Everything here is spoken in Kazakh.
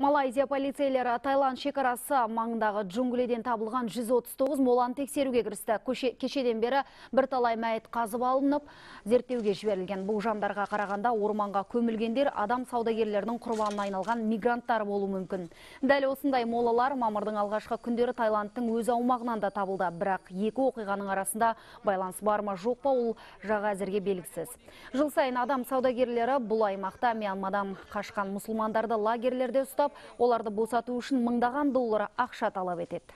Малайзия полицейлері Таиланд шекарасы маңындағы джунглиден табылған 139 моланы тексеруге кірісті. Кешеден бері бір талай мәйіт қазып алынып, зерттеуге жіберілген. Бұл жандарға қарағанда орманға көмілгендер адам саудагерлерінің құрбанына айналған мигранттар болуы мүмкін. Дәл осындай молалар мамырдың алғашқы күндері Таиландтың өз аумағынан да табылды. Бірақ екі оқиғаның арасында байланыс бар ма жоқ па ол жаға әзірге белгісіз. Жыл сайын адам саудагерлері бұл аймақта Мьянмадан қашқан мұсылмандарды лагерлерде ұстап, оларды босату үшін мыңдаған доллар ақша талап етеді.